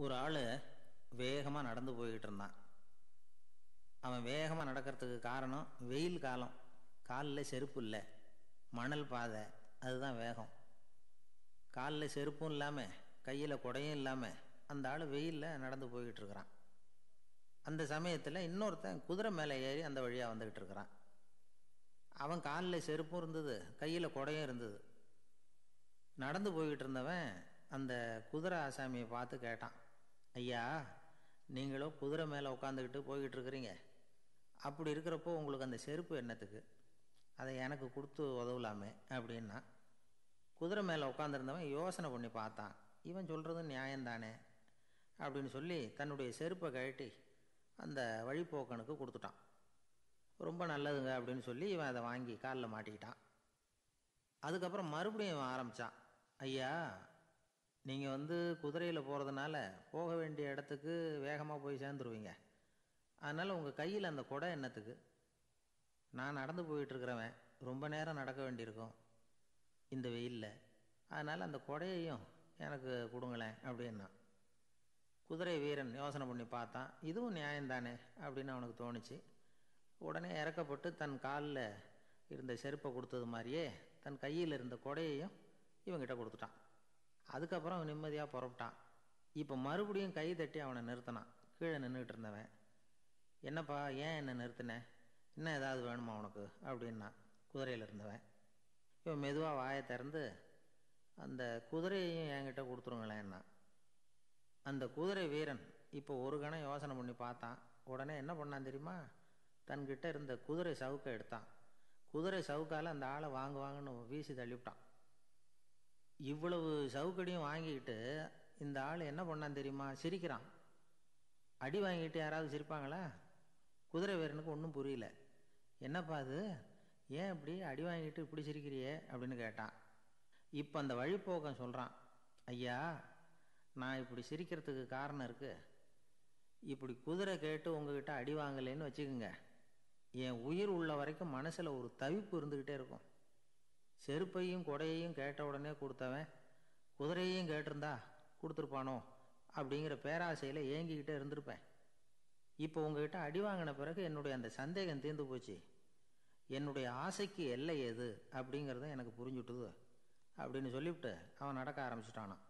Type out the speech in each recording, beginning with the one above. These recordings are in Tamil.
ஒரு ஆள் வேகமாக நடந்து போய்கிட்டு இருந்தான். அவன் வேகமாக நடக்கிறதுக்கு காரணம் வெயில் காலம். காலில் செருப்பு இல்லை. மணல் பாதை. அதுதான் வேகம். காலில் செருப்பும் இல்லாமல் கையில் குடையும் இல்லாமல் அந்த ஆள் வெயிலில் நடந்து போய்கிட்டு இருக்கிறான். அந்த சமயத்தில் இன்னொருத்தன் குதிரை மேலே ஏறி அந்த வழியாக வந்துக்கிட்டு இருக்கிறான். அவன் காலில் செருப்பும் இருந்தது கையில் குடையும் இருந்தது. நடந்து போய்கிட்டு இருந்தவன் அந்த குதிரை ஆசாமியை பார்த்து கேட்டான். ஐயா நீங்களும் குதிரை மேலே உட்காந்துக்கிட்டு போய்கிட்டு இருக்கிறீங்க அப்படி இருக்கிறப்போ உங்களுக்கு அந்த செருப்பு என்னத்துக்கு? அதை எனக்கு கொடுத்து உதவலாமே அப்படின்னா. குதிரை மேலே உட்காந்துருந்தவன் யோசனை பண்ணி பார்த்தான். இவன் சொல்கிறது நியாயம்தானே அப்படின்னு சொல்லி தன்னுடைய செருப்பை கழட்டி அந்த வழிப்போக்கனுக்கு கொடுத்துட்டான். ரொம்ப நல்லதுங்க அப்படின்னு சொல்லி இவன் அதை வாங்கி காலில் மாட்டிக்கிட்டான். அதுக்கப்புறம் மறுபடியும் இவன் ஆரம்பித்தான் ஐயா நீங்கள் வந்து குதிரையில் போகிறதுனால போக வேண்டிய இடத்துக்கு வேகமாக போய் சேர்ந்துருவீங்க. அதனால் உங்கள் கையில் அந்த குடை என்னத்துக்கு? நான் நடந்து போயிட்டுருக்கிறவன் ரொம்ப நேரம் நடக்க வேண்டியிருக்கும். இந்த வெயிலில். அதனால் அந்த கொடையையும் எனக்கு கொடுங்களேன் அப்படின்னா. குதிரை வீரன் யோசனை பண்ணி பார்த்தான். இதுவும் நியாயம்தானே அப்படின்னு அவனுக்கு தோணுச்சு. உடனே இறக்கப்பட்டு தன் காலில் இருந்த செருப்பை கொடுத்தது மாதிரியே தன் கையில் இருந்த கொடையையும் இவங்கிட்ட கொடுத்துட்டான். அதுக்கப்புறம் அவன் நிம்மதியாக புறப்பட்டான். இப்போ மறுபடியும் கை தட்டி அவனை நிறுத்தினான். கீழே நின்றுட்டு இருந்தவன் என்னப்பா ஏன் என்னை நிறுத்தினேன் இன்னும் ஏதாவது வேணுமா உனக்கு? அப்படின்னா குதிரையில் இருந்தவன். இவன் மெதுவாக வாயை திறந்து அந்த குதிரையையும் என்கிட்ட கொடுத்துருங்களேன்னா அந்த குதிரை வீரன் இப்போ ஒரு கணம் யோசனை பண்ணி பார்த்தான். உடனே என்ன பண்ணான் தெரியுமா? தன்கிட்ட இருந்த குதிரை சவுக்கை எடுத்தான். குதிரை சவுக்கால் அந்த ஆளை வாங்குவாங்கன்னு வீசி தள்ளிவிட்டான். இவ்வளவு சவுக்கடியும் வாங்கிக்கிட்டு இந்த ஆள் என்ன பண்ணான் தெரியுமா? சிரிக்கிறான். அடி வாங்கிட்டு யாராவது சிரிப்பாங்களா? குதிரை வீரனுக்கு ஒன்றும் புரியல. என்னப்பா அது? ஏன் இப்படி அடி வாங்கிட்டு இப்படி சிரிக்கிறியே? அப்படின்னு கேட்டான். இப்போ அந்த வழிப்போக்கம் சொல்கிறான் ஐயா நான் இப்படி சிரிக்கிறதுக்கு காரணம் இருக்குது இப்படி குதிரை கேட்டு உங்ககிட்ட அடி வாங்கலைன்னு வச்சுக்கோங்க. என் உயிர் உள்ள வரைக்கும் மனசில் ஒரு தவிப்பு இருந்துக்கிட்டே இருக்கும். செருப்பையும் கொடையையும் கேட்ட உடனே கொடுத்தவன் குதிரையையும் கேட்டிருந்தா கொடுத்துருப்பானோ? அப்படிங்கிற பேராசையில் ஏங்கிக்கிட்டே இருந்திருப்பேன். இப்போ உங்ககிட்ட அடி வாங்கின பிறகு என்னுடைய அந்த சந்தேகம் தீர்ந்து போச்சு. என்னுடைய ஆசைக்கு எல்லை எது அப்படிங்கிறத எனக்கு புரிஞ்சுட்டுது அப்படின்னு சொல்லிவிட்டு அவன் நடக்க ஆரம்பிச்சிட்டானான்.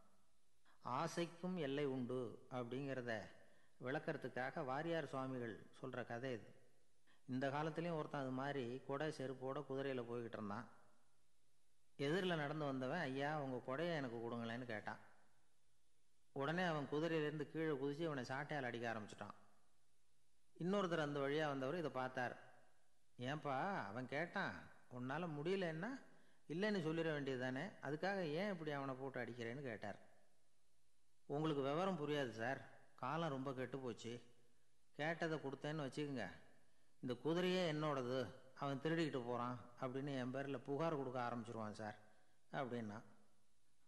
ஆசைக்கும் எல்லை உண்டு அப்படிங்கிறத விளக்கறதுக்காக வாரியார் சுவாமிகள் சொல்கிற கதை இது. இந்த காலத்துலேயும் ஒருத்தன் அது மாதிரி கொடை செருப்போட குதிரையில் போய்கிட்டு இருந்தான். எதிரில் நடந்து வந்தவன் ஐயா உங்கள் கொடையை எனக்கு கொடுங்களேன்னு கேட்டான். உடனே அவன் குதிரையிலேருந்து கீழே குதிச்சு அவனை சாட்டையால் அடிக்க ஆரம்பிச்சிட்டான். இன்னொருத்தர் அந்த வழியாக வந்தவர் இதை பார்த்தார். ஏன்பா அவன் கேட்டான் உன்னால் முடியலன்னா இல்லைன்னு சொல்லிட வேண்டியது தானே? அதுக்காக ஏன் இப்படி அவனை போட்டு அடிக்கிறேன்னு கேட்டார். உங்களுக்கு விவரம் புரியாது சார். காலம் ரொம்ப கெட்டு போச்சு கேட்டதை கொடுத்தேன்னு வச்சுக்கோங்க. இந்த குதிரையே என்னோடது. அவன் திருடிக்கிட்டு போகிறான் அப்படின்னு என் பேரில் புகார் கொடுக்க ஆரம்பிச்சிருவான் சார் அப்படின்னா.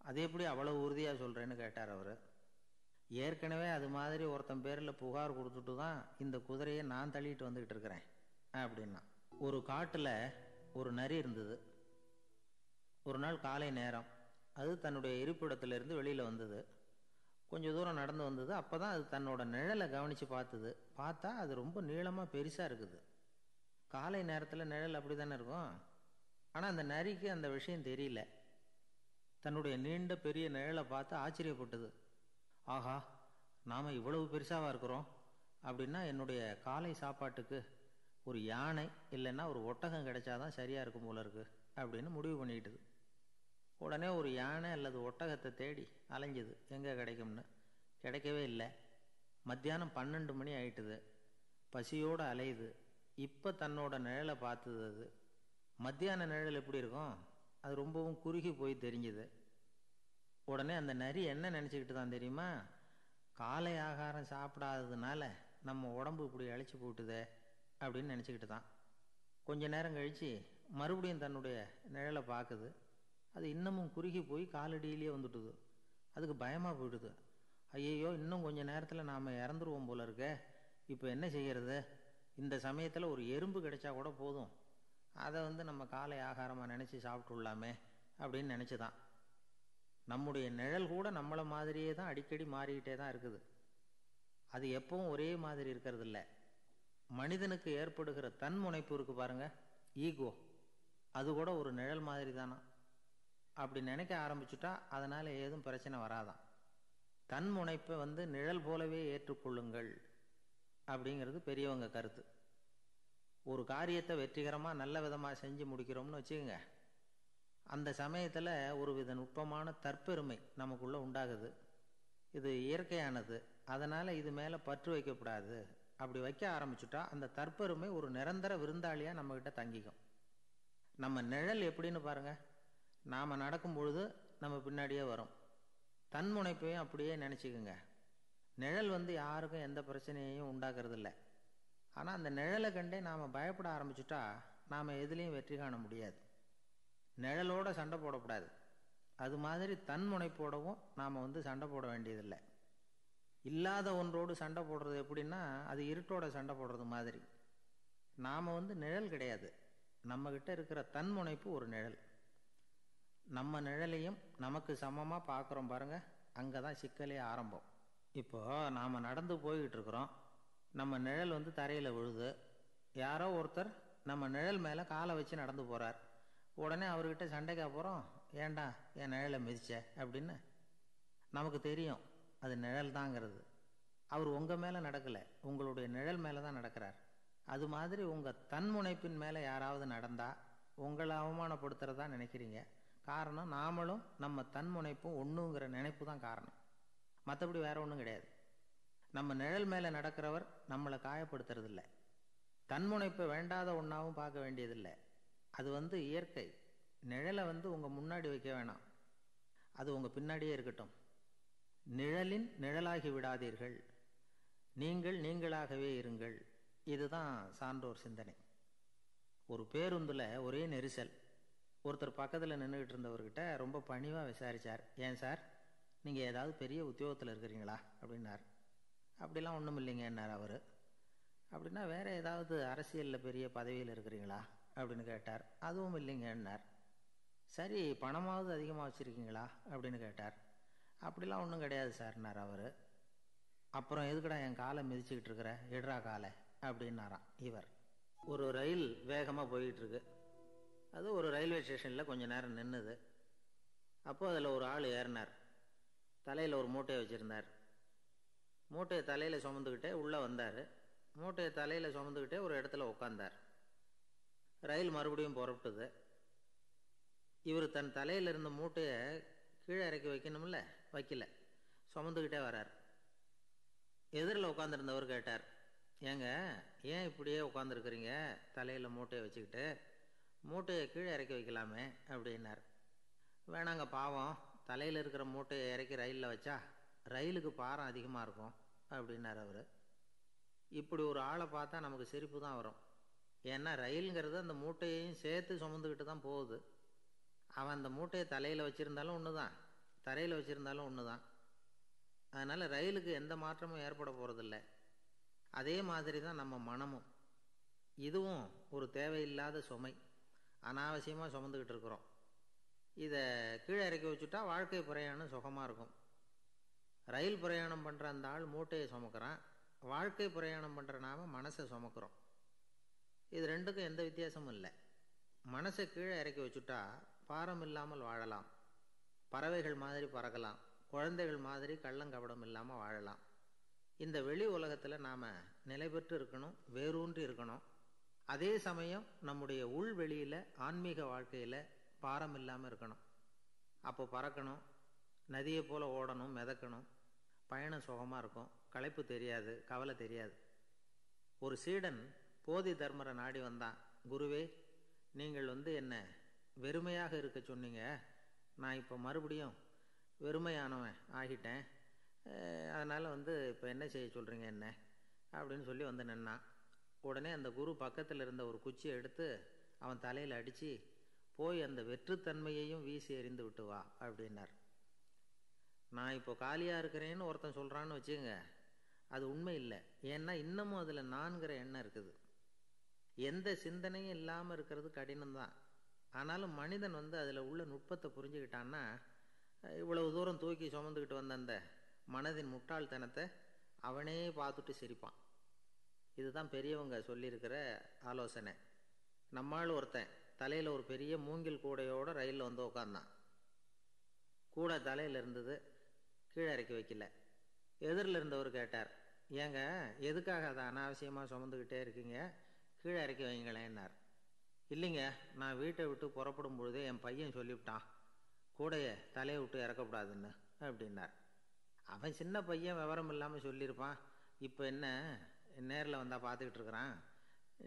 அது எப்படி அவ்வளோ உறுதியாக சொல்கிறேன்னு கேட்டார் அவர். ஏற்கனவே அது மாதிரி ஒருத்தன் பேரில் புகார் கொடுத்துட்டு தான் இந்த குதிரையை நான் தள்ளிட்டு வந்துக்கிட்டு இருக்கிறேன் அப்படின்னா. ஒரு காட்டில் ஒரு நரி இருந்தது. ஒரு நாள் காலை நேரம். அது தன்னுடைய இருப்பிடத்திலிருந்து வெளியில் வந்தது. கொஞ்சம் தூரம் நடந்து வந்தது. அப்போ தான் அது தன்னோட நிழலை கவனித்து பார்த்தது. பார்த்தா அது ரொம்ப நீளமாக பெருசாக இருக்குது. காலை நேரத்தில் நிழல் அப்படி தானே இருக்கும்? ஆனால் அந்த நரிக்கு அந்த விஷயம் தெரியல. தன்னுடைய நீண்ட பெரிய நிழலை பார்த்து ஆச்சரியப்பட்டது. ஆஹா நாம் இவ்வளவு பெருசாக இருக்கிறோம். அப்படின்னா என்னுடைய காலை சாப்பாட்டுக்கு ஒரு யானை இல்லைன்னா ஒரு ஒட்டகம் கிடைச்சாதான் சரியாக இருக்கும் போல இருக்கு அப்படின்னு முடிவு பண்ணிக்கிட்டது. உடனே ஒரு யானை அல்லது ஒட்டகத்தை தேடி அலைஞ்சுது. எங்கே கிடைக்கும்னு? கிடைக்கவே இல்லை. மத்தியானம் பன்னெண்டு மணி ஆயிட்டுது. பசியோடு அலையுது. இப்போ தன்னோட நிழலை பார்த்தது அது. மத்தியான நிழல் எப்படி இருக்கும்? அது ரொம்பவும் குறுகி போய் தெரிஞ்சுது. உடனே அந்த நரி என்ன நினச்சிக்கிட்டு தான் தெரியுமா? காலை ஆகாரம் சாப்பிடாததுனால நம்ம உடம்பு இப்படி அழைச்சி போட்டுதே அப்படின்னு நினச்சிக்கிட்டு தான். கொஞ்ச நேரம் கழித்து மறுபடியும் தன்னுடைய நிழலை பார்க்குது. அது இன்னமும் குறுகி போய் காலடியிலேயே வந்துட்டுது. அதுக்கு பயமாக போயிடுது. ஐயையோ இன்னும் கொஞ்சம் நேரத்தில் நாம் இறந்துருவோம் போல இருக்க. இப்போ என்ன செய்கிறது இந்த சமயத்தில் ஒரு எறும்பு கிடைச்சா கூட போதும். அதை வந்து நம்ம காலை ஆகாரமாக நினச்சி சாப்பிட்டுள்ளாமே அப்படின்னு நினச்சி தான் நம்முடைய நிழல் கூட நம்மளை மாதிரியே தான் அடிக்கடி மாறிக்கிட்டே தான் இருக்குது. அது எப்பவும் ஒரே மாதிரி இருக்கிறது இல்லை மனிதனுக்கு ஏற்படுகிற தன் முனைப்பு இருக்கு பாருங்க ஈகோ. அது கூட ஒரு நிழல் மாதிரி தானா அப்படி நினைக்க ஆரம்பிச்சுட்டா அதனால் ஏதும் பிரச்சனை வராதான். தன்முனைப்பை வந்து நிழல் போலவே ஏற்றுக்கொள்ளுங்கள். அப்படிங்கிறது பெரியவங்க கருத்து. ஒரு காரியத்தை வெற்றிகரமாக நல்ல விதமாக செஞ்சு முடிக்கிறோம்னு வச்சுக்கோங்க. அந்த சமயத்தில் ஒரு வித நுட்பமான தற்பெருமை நமக்குள்ளே உண்டாகுது. இது இயற்கையானது. அதனால் இது மேலே பற்று வைக்கக்கூடாது அப்படி வைக்க ஆரம்பிச்சுட்டா அந்த தற்பெருமை ஒரு நிரந்தர விருந்தாளியாக நம்மக்கிட்ட தங்கிக்கும். நம்ம நிழல் எப்படின்னு பாருங்கள் நாம் நடக்கும் பொழுது நம்ம பின்னாடியே வரும். தன்முனைப்பையும் அப்படியே நினச்சிக்கோங்க. நிழல் வந்து யாருக்கும் எந்த பிரச்சனையையும் உண்டாக்குறது இல்லை ஆனால் அந்த நிழலை கண்டே நாம் பயப்பட ஆரம்பிச்சுட்டா நாம் எதுலேயும் வெற்றி காண முடியாது. நிழலோட சண்டை போடக்கூடாது. அது மாதிரி தன் முனைப்போடவும் நாம் வந்து சண்டை போட வேண்டியதில்லை. இல்லாத ஒன்றோடு சண்டை போடுறது எப்படின்னா அது இருட்டோட சண்டை போடுறது மாதிரி. நாம் வந்து நிழல் கிடையாது. நம்மக்கிட்ட இருக்கிற தன்முனைப்பு ஒரு நிழல். நம்ம நிழலையும் நமக்கு சமமாக பார்க்குறோம் பாருங்க அங்கே தான் சிக்கலே ஆரம்பம். இப்போ நாம் நடந்து போய்கிட்டு இருக்கிறோம் நம்ம நிழல் வந்து தரையில் விழுது. யாரோ ஒருத்தர் நம்ம நிழல் மேலே காலை வச்சு நடந்து போகிறார் உடனே அவர்கிட்ட சண்டைக்கா போகிறோம் ஏண்டா என் நிழலை மிதிச்ச? அப்படின்னு நமக்கு தெரியும். அது நிழல் தாங்கிறது. அவர் உங்கள் மேலே நடக்கலை. உங்களுடைய நிழல் மேலே தான் நடக்கிறார். அது மாதிரி உங்கள் தன்முனைப்பின் மேலே யாராவது நடந்தால் உங்களை அவமானப்படுத்துகிறதா நினைக்கிறீங்க. காரணம் நாமளும் நம்ம தன்முனைப்பும் ஒன்றுங்கிற நினைப்பு தான் காரணம். மற்றபடி வேற ஒன்றும் கிடையாது. நம்ம நிழல் மேலே நடக்கிறவர் நம்மளை காயப்படுத்துறதில்ல. தன்முனைப்பை வேண்டாத ஒன்றாவும் பார்க்க வேண்டியதில்லை. அது வந்து இயற்கை. நிழலை வந்து உங்கள் முன்னாடி வைக்க வேணாம். அது உங்கள் பின்னாடியே இருக்கட்டும். நிழலின் நிழலாகி விடாதீர்கள். நீங்கள் நீங்களாகவே இருங்கள். இதுதான் சான்றோர் சிந்தனை. ஒரு பேருந்தில் ஒரே நெரிசல். ஒருத்தர் பக்கத்தில் நின்றுக்கிட்டு இருந்தவர்கிட்ட ரொம்ப பணிவாக விசாரித்தார் ஏன் சார்? நீங்கள் ஏதாவது பெரிய உத்தியோகத்தில் இருக்கிறீங்களா? அப்படின்னார். அப்படிலாம் ஒன்றும் இல்லைங்கன்னார் அவர். அப்படின்னா வேறு ஏதாவது அரசியலில் பெரிய பதவியில் இருக்கிறீங்களா? அப்படின்னு கேட்டார். அதுவும் இல்லைங்கன்னார் சரி பணமாவது அதிகமாக வச்சுருக்கீங்களா? அப்படின்னு கேட்டார். அப்படிலாம் ஒன்றும் கிடையாது சார்னார் அவர். அப்புறம் எதுக்குடா என் காலை மிதிச்சுக்கிட்டு இருக்கிற? இடரா காலை அப்படின்னாராம் இவர். ஒரு ரயில் வேகமாக போயிட்டுருக்கு. அது ஒரு ரயில்வே ஸ்டேஷனில் கொஞ்சம் நேரம் நின்றுது அப்போது அதில் ஒரு ஆள் ஏறினார். தலையில் ஒரு மூட்டையை வச்சுருந்தார். மூட்டையை தலையில் சுமந்துக்கிட்டே உள்ளே வந்தார். மூட்டையை தலையில் சுமந்துக்கிட்டே ஒரு இடத்துல உட்காந்தார் ரயில் மறுபடியும் புறப்பட்டுது. இவர் தன் தலையில் இருந்த மூட்டையை கீழே இறக்கி வைக்கணும்ல? வைக்கல. சுமந்துக்கிட்டே வரார். எதிரில் உட்காந்துருந்தவர் கேட்டார் ஏங்க ஏன் இப்படியே உட்காந்துருக்குறீங்க தலையில் மூட்டையை வச்சுக்கிட்டு. மூட்டையை கீழே இறக்கி வைக்கலாமே அப்படின்னார். வேணாங்க பாவம். தலையில் இருக்கிற மூட்டையை இறக்கி ரயிலில் வச்சா ரயிலுக்கு பாரம் அதிகமாக இருக்கும் அப்படின்னார் அவர். இப்படி ஒரு ஆளை பார்த்தா நமக்கு சிரிப்பு தான் வரும். ஏன்னா ரயிலுங்கிறது அந்த மூட்டையையும் சேர்த்து சுமந்துக்கிட்டு தான் போகுது. அவன் அந்த மூட்டையை தலையில் வச்சுருந்தாலும் ஒன்று தான் தரையில் வச்சுருந்தாலும் ஒன்று தான் அதனால் ரயிலுக்கு எந்த மாற்றமும் ஏற்பட போகிறதில்ல அதே மாதிரி தான் நம்ம மனமும். இதுவும் ஒரு தேவையில்லாத சுமை. அனாவசியமாக சுமந்துக்கிட்டு இருக்கிறோம். இதை கீழே இறக்கி வச்சுட்டா வாழ்க்கை பிரயாணம் சுகமாக இருக்கும். ரயில் பிரயாணம் பண்ணுற அந்த ஆள் மூட்டையை சுமக்கிறான். வாழ்க்கை பிரயாணம் பண்ணுற நாம மனசை சுமக்கிறோம். இது ரெண்டுக்கும் எந்த வித்தியாசமும் இல்லை. மனசை கீழே இறக்கி வச்சுட்டா பாரம் இல்லாமல் வாழலாம். பறவைகள் மாதிரி பறக்கலாம். குழந்தைகள் மாதிரி கள்ளங்கபடம் இல்லாமல் வாழலாம். இந்த வெளி உலகத்தில் நாம் நிலை பெற்று இருக்கணும் வேரூன்றி இருக்கணும். அதே சமயம் நம்முடைய உள் வெளியில் ஆன்மீக வாழ்க்கையில் பாரம் இல்லாமல் இருக்கணும். அப்போ பறக்கணும். நதியை போல் ஓடணும் மிதக்கணும். பயணம் சுகமாக இருக்கும். களைப்பு தெரியாது கவலை தெரியாது. ஒரு சீடன் போதி தர்மரை நாடி வந்தான். குருவே நீங்கள் வந்து என்ன வெறுமையாக இருக்க சொன்னீங்க. நான் இப்போ மறுபடியும் வெறுமையானவன் ஆகிட்டேன். அதனால் வந்து இப்போ என்ன செய்ய சொல்கிறீங்க என்ன? அப்படின்னு சொல்லி வந்து நின்னான். உடனே அந்த குரு பக்கத்தில் இருந்த ஒரு குச்சியை எடுத்து அவன் தலையில் அடித்து போய் அந்த வெற்றுத்தன்மையையும் வீசி எறிந்து விட்டு வா அப்படின்னார். நான் இப்போ காலியாக இருக்கிறேன்னு ஒருத்தன் சொல்கிறான்னு வச்சுங்க அது உண்மை இல்லை. ஏன்னா இன்னமும் அதில் நான்கிற எண்ணம் இருக்குது. எந்த சிந்தனையும் இல்லாமல் இருக்கிறது கடினம்தான். ஆனாலும் மனிதன் வந்து அதில் உள்ள நுட்பத்தை புரிஞ்சுக்கிட்டான்னா இவ்வளவு தூரம் தூக்கி சுமந்துக்கிட்டு வந்த அந்த மனதின் முட்டாள்தனத்தை அவனே பார்த்துட்டு சிரிப்பான். இதுதான் பெரியவங்க சொல்லியிருக்கிற ஆலோசனை. நம்மால் ஒருத்தன் தலையில் ஒரு பெரிய மூங்கில் கூடையோடு ரயிலில் வந்து உட்காந்தான் கூடை தலையில் இருந்தது கீழே இறக்கி வைக்கல. எதிரில் இருந்தவர் கேட்டார் ஏங்க எதுக்காக அதை அனாவசியமாக சுமந்துக்கிட்டே இருக்கீங்க? கீழே இறக்கி வைங்களேன்னார். இல்லைங்க நான் வீட்டை விட்டு புறப்படும் பொழுதே என் பையன் சொல்லிவிட்டான் கூடையை தலையை விட்டு இறக்கக்கூடாதுன்னு அப்படின்னார். அவன் சின்ன பையன் விவரம் இல்லாமல் சொல்லியிருப்பான் இப்போ என்ன நேரில் வந்தால் பார்த்துக்கிட்டு இருக்கிறான்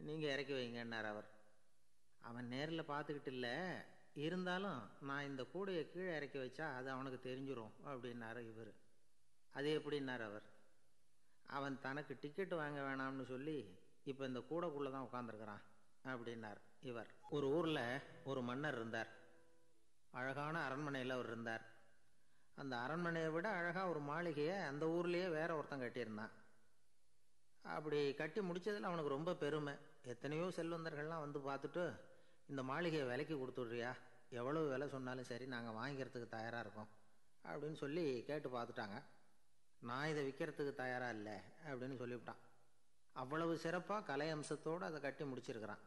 நீங்கள் இறக்கி வைங்கன்னார் அவர். அவன் நேரில் பார்த்துக்கிட்டு இல்லை. இருந்தாலும் நான் இந்த கூடையை கீழே இறக்கி வச்சா அது அவனுக்கு தெரிஞ்சிடும் அப்படின்னாரு இவர். அது எப்படின்னார் அவர்? அவன் தனக்கு டிக்கெட் வாங்க வேணாம்னு சொல்லி இப்போ இந்த கூடைக்குள்ளே தான் உட்காந்துருக்கிறான் அப்படின்னார் இவர். ஒரு ஊரில் ஒரு மன்னர் இருந்தார். அழகான அரண்மனையில் அவர் இருந்தார். அந்த அரண்மனையை விட அழகாக ஒரு மாளிகையை அந்த ஊர்லேயே வேற ஒருத்தன் கட்டியிருந்தான். அப்படி கட்டி முடித்ததில் அவனுக்கு ரொம்ப பெருமை. எத்தனையோ செல்வந்தர்கள்லாம் வந்து பார்த்துட்டு இந்த மாளிகையை விலைக்கு கொடுத்துட்றியா? எவ்வளவு விலை சொன்னாலும் சரி நாங்கள் வாங்கிக்கிறதுக்கு தயாராக இருக்கோம். அப்படின்னு சொல்லி கேட்டு பார்த்துட்டாங்க. நான் இதை விற்கிறதுக்கு தயாராக இல்லை அப்படின்னு சொல்லிவிட்டான். அவ்வளவு சிறப்பாக கலை அம்சத்தோடு அதை கட்டி முடிச்சிருக்கிறான்.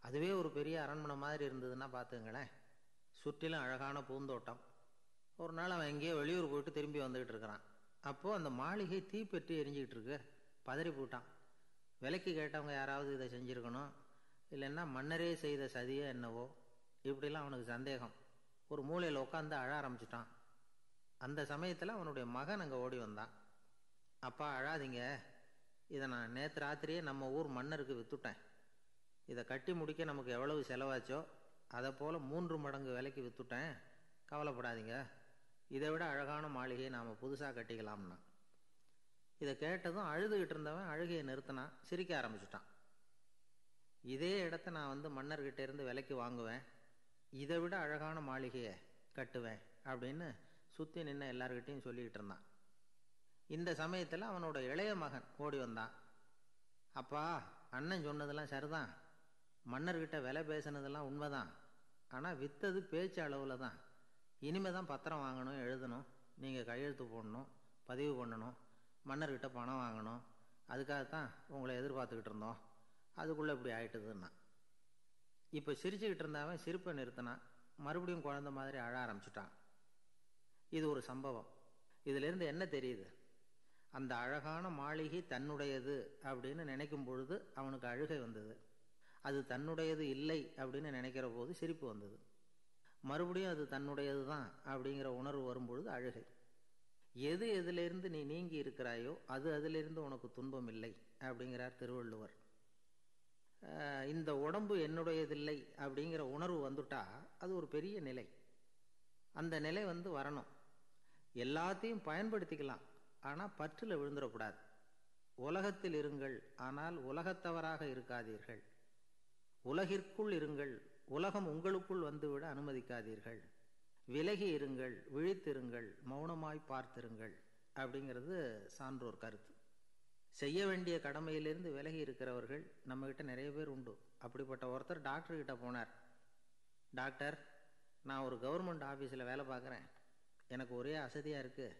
அதுவே ஒரு பெரிய அரண்மனை மாதிரி இருந்ததுன்னா பார்த்துங்களேன். சுற்றிலும் அழகான பூந்தோட்டம். ஒரு நாள் அவன் எங்கேயோ வெளியூர் போயிட்டு திரும்பி வந்துக்கிட்டு இருக்கிறான். அப்போது அந்த மாளிகை தீப்பெற்றி எரிஞ்சிக்கிட்டு இருக்கு. பதறி போட்டான். விலைக்கு கேட்டவங்க யாராவது இதை செஞ்சுருக்கணும்? இல்லைன்னா மன்னரே செய்த சதியோ என்னவோ இப்படிலாம் அவனுக்கு சந்தேகம். ஒரு மூலையில் உட்காந்து அழ ஆரம்பிச்சிட்டான். அந்த சமயத்தில் அவனுடைய மகன் அங்கே ஓடி வந்தான். அப்பா அழாதீங்க. இதை நான் நேற்று ராத்திரியே நம்ம ஊர் மன்னருக்கு விற்றுட்டேன் இதை கட்டி முடிக்க நமக்கு எவ்வளவு செலவாச்சோ அதை போல் மூன்று மடங்கு விலைக்கு விற்றுட்டேன் கவலைப்படாதீங்க. இதை விட அழகான மாளிகையை நாம் புதுசாக கட்டிக்கலாம்னா. இதை கேட்டதும் அழுதுகிட்டு இருந்தவன் அழுகையை நிறுத்தினான் சிரிக்க ஆரம்பிச்சிட்டான். இதே இடத்த நான் வந்து மன்னர்கிட்ட இருந்து விலைக்கு வாங்குவேன். இதை விட அழகான மாளிகையை கட்டுவேன் அப்படின்னு சுற்றி நின்று எல்லார்கிட்டையும் சொல்லிக்கிட்டு இருந்தான். இந்த சமயத்தில் அவனோட இளைய மகன் ஓடி வந்தான். அப்பா அண்ணன் சொன்னதெல்லாம் சரிதான். மன்னர்கிட்ட விலை பேசினதெல்லாம் உண்மைதான். ஆனால் விற்றது பேச்சு அளவில் தான். இனிமே தான் பத்திரம் வாங்கணும் எழுதணும். நீங்கள் கையெழுத்து போடணும் பதிவு பண்ணணும். மன்னர்கிட்ட பணம் வாங்கணும். அதுக்காகத்தான் உங்களை எதிர்பார்த்துக்கிட்டு இருந்தோம். அதுக்குள்ளே இப்படி ஆயிட்டுதுன்னா. இப்போ சிரிச்சுக்கிட்டு இருந்தவன் சிரிப்பை நிறுத்தினான் மறுபடியும் குழந்த மாதிரி அழ ஆரம்பிச்சிட்டான். இது ஒரு சம்பவம். இதிலிருந்து என்ன தெரியுது? அந்த அழகான மாளிகை தன்னுடையது அப்படின்னு நினைக்கும் பொழுது அவனுக்கு அழுகை வந்தது. அது தன்னுடையது இல்லை அப்படின்னு நினைக்கிற போது சிரிப்பு வந்தது. மறுபடியும் அது தன்னுடையது தான் அப்படிங்கிற உணர்வு வரும்பொழுது அழுகை. எது எதிலிருந்து நீ நீங்கி இருக்கிறாயோ அது அதிலிருந்து உனக்கு துன்பம் இல்லை அப்படிங்கிறார் திருவள்ளுவர். இந்த உடம்பு என்னுடையதில்லை அப்படிங்கிற உணர்வு வந்துட்டா அது ஒரு பெரிய நிலை. அந்த நிலை வந்து வரணும். எல்லாத்தையும் பயன்படுத்திக்கலாம். ஆனால் பற்றில் விழுந்துடக்கூடாது. உலகத்தில் இருங்கள் ஆனால் உலகத்தவராக இருக்காதீர்கள். உலகிற்குள் இருங்கள் உலகம் உங்களுக்குள் வந்துவிட அனுமதிக்காதீர்கள். விலகி இருங்கள் விழித்திருங்கள் மௌனமாய் பார்த்திருங்கள் அப்படிங்கிறது சான்றோர் கருத்து. செய்ய வேண்டிய கடமையிலிருந்து விலகி இருக்கிறவர்கள் நம்மக்கிட்ட நிறைய பேர் உண்டு. அப்படிப்பட்ட ஒருத்தர் டாக்டர்கிட்ட போனார். டாக்டர் நான் ஒரு கவர்மெண்ட் ஆஃபீஸில் வேலை பார்க்குறேன். எனக்கு ஒரே அசதியாக இருக்குது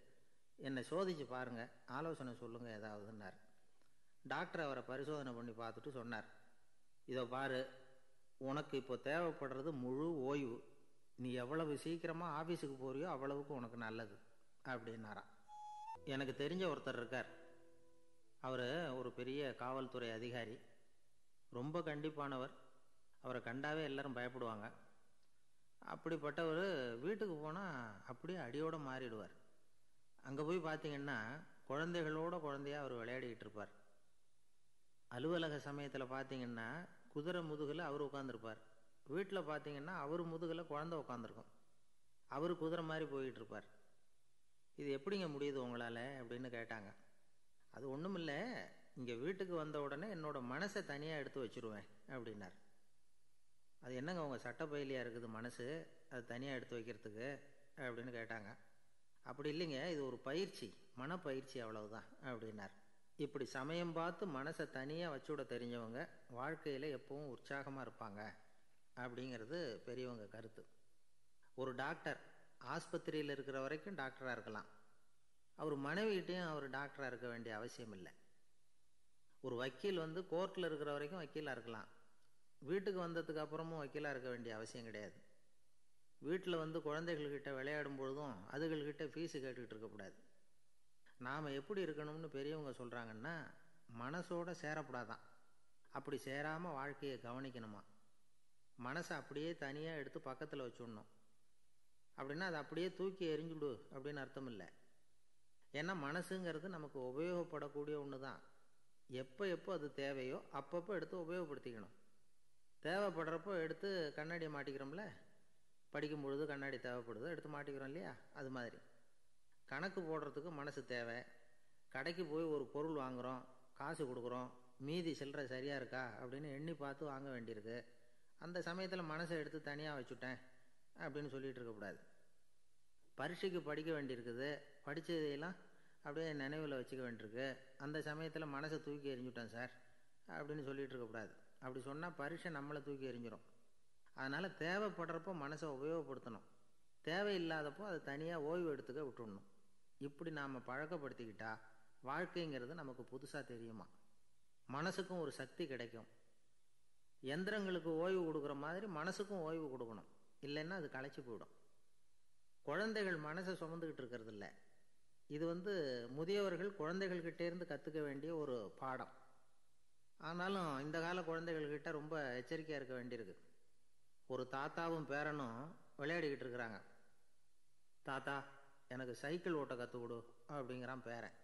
என்னை சோதிச்சு பாருங்கள் ஆலோசனை சொல்லுங்கள் ஏதாவதுன்னார். டாக்டர் அவரை பரிசோதனை பண்ணி பார்த்துட்டு சொன்னார். இதை பாரு உனக்கு இப்போ தேவைப்படுறது முழு ஓய்வு. நீ எவ்வளவு சீக்கிரமாக ஆஃபீஸுக்கு போறியோ அவ்வளவுக்கு உனக்கு நல்லது. அப்படின்னாராம். எனக்கு தெரிஞ்ச ஒருத்தர் இருக்கார். அவர் ஒரு பெரிய காவல்துறை அதிகாரி. ரொம்ப கண்டிப்பானவர். அவரை கண்டாவே எல்லாரும் பயப்படுவாங்க. அப்படிப்பட்டவர் வீட்டுக்கு போனால் அப்படியே அடியோடு மாறிடுவார். அங்கே போய் பார்த்தீங்கன்னா குழந்தைகளோட குழந்தையாக அவர் விளையாடிக்கிட்டு இருப்பார். அலுவலக சமயத்தில் பார்த்தீங்கன்னா குதிரை முதுகில் அவர் உட்காந்துருப்பார் வீட்டில் பார்த்தீங்கன்னா அவர் முதுகில் குழந்தை உட்காந்துருக்கும் அவர் குதிரை மாதிரி போயிட்டு இருப்பார். இது எப்படிங்க முடியுது உங்களால் அப்படின்னு கேட்டாங்க. அது ஒன்றும் இல்லை இங்கே வீட்டுக்கு வந்த உடனே என்னோட மனசை தனியாக எடுத்து வச்சுருவேன் அப்படின்னார். அது என்னங்க உங்கள் சட்டப்பயிலியாக இருக்குது மனசு? அது தனியாக எடுத்து வைக்கிறதுக்கு அப்படின்னு கேட்டாங்க. அப்படி இல்லைங்க இது ஒரு பயிற்சி மனப்பயிற்சி அவ்வளவுதான் அப்படின்னார். இப்படி சமயம் பார்த்து மனசை தனியாக வச்சுவிட தெரிஞ்சவங்க வாழ்க்கையில் எப்பவும் உற்சாகமாக இருப்பாங்க அப்படிங்கிறது பெரியவங்க கருத்து. ஒரு டாக்டர் ஆஸ்பத்திரியில் இருக்கிற வரைக்கும் டாக்டராக இருக்கலாம். அவர் மனைவிகிட்டையும் அவர் டாக்டராக இருக்க வேண்டிய அவசியம் இல்லை. ஒரு வக்கீல் வந்து கோர்ட்டில் இருக்கிற வரைக்கும் வக்கீலாக இருக்கலாம். வீட்டுக்கு வந்ததுக்கு அப்புறமும் வக்கீலாக இருக்க வேண்டிய அவசியம் கிடையாது. வீட்டில் வந்து குழந்தைகள்கிட்ட விளையாடும் பொழுதும் அதுகள்கிட்ட ஃபீஸு கேட்டுக்கிட்டு இருக்கக்கூடாது நாம் எப்படி இருக்கணும்னு பெரியவங்க சொல்கிறாங்கன்னா மனசோடு சேரக்கூடாதான் அப்படி சேராமல் வாழ்க்கையை கவனிக்கணுமா? மனசை அப்படியே தனியாக எடுத்து பக்கத்தில் வச்சுடணும். அப்படின்னா அதை அப்படியே தூக்கி எரிஞ்சுடு அப்படின்னு அர்த்தம் இல்லை. ஏன்னா மனசுங்கிறது நமக்கு உபயோகப்படக்கூடிய ஒன்று தான் எப்போ எப்போ அது தேவையோ அப்பப்போ எடுத்து உபயோகப்படுத்திக்கணும். தேவைப்படுறப்போ எடுத்து கண்ணாடியை மாட்டிக்கிறோம்ல? படிக்கும் பொழுது கண்ணாடி தேவைப்படுது எடுத்து மாட்டிக்கிறோம் இல்லையா? அது மாதிரி. கணக்கு போடுறதுக்கு மனசு தேவை. கடைக்கு போய் ஒரு பொருள் வாங்குகிறோம் காசு கொடுக்குறோம் மீதி சில்லற சரியாக இருக்கா அப்படின்னு எண்ணி பார்த்து வாங்க வேண்டியிருக்கு. அந்த சமயத்தில் மனசை எடுத்து தனியாக வச்சுட்டேன் அப்படின்னு சொல்லிகிட்டு இருக்கக்கூடாது பரீட்சைக்கு படிக்க வேண்டியிருக்குது. படித்ததையெல்லாம் அப்படியே நினைவில் வச்சுக்க வேண்டியிருக்கு. அந்த சமயத்தில் மனசை தூக்கி எறிஞ்சுட்டேன் சார். அப்படின்னு சொல்லிகிட்டு இருக்கக்கூடாது அப்படி சொன்னால் பரீட்சை நம்மளை தூக்கி எறிஞ்சிரும். அதனால் தேவைப்படுறப்போ மனசை உபயோகப்படுத்தணும். தேவையில்லாதப்போ அதை தனியாக ஓய்வு எடுத்துக்க விட்டுடணும் இப்படி நாம் பழக்கப்படுத்திக்கிட்டா வாழ்க்கைங்கிறது நமக்கு புதுசாக தெரியுமா? மனசுக்கும் ஒரு சக்தி கிடைக்கும். எந்திரங்களுக்கு ஓய்வு கொடுக்குற மாதிரி மனசுக்கும் ஓய்வு கொடுக்கணும். இல்லைன்னா அது களைச்சி போயிடும். குழந்தைகள் மனசை சுமந்துக்கிட்டு இருக்கிறது இல்லை இது வந்து முதியவர்கள் குழந்தைகள்கிட்டேருந்து கற்றுக்க வேண்டிய ஒரு பாடம். ஆனாலும் இந்த கால குழந்தைகள்கிட்ட ரொம்ப எச்சரிக்கையாக இருக்க வேண்டியிருக்கு. ஒரு தாத்தாவும் பேரனும் விளையாடிக்கிட்டு இருக்கிறாங்க. தாத்தா எனக்கு சைக்கிள் ஓட்ட கற்றுக் கொடு அப்படிங்கிறான் பேரன்.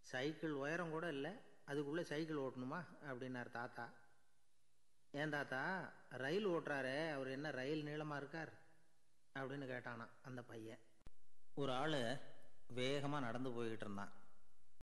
சைக்கிள் உயரம் கூட இல்லை அதுக்குள்ளே சைக்கிள் ஓட்டணுமா? அப்படின்னார் தாத்தா. ஏன் தாத்தா ரயில் ஓட்டுறாரே அவர் என்ன ரயில் நீளமாக இருக்கார்? அப்படின்னு கேட்டானான் அந்த பையன். ஒரு ஆள் வேகமாக நடந்து போய்கிட்டு இருந்தான்.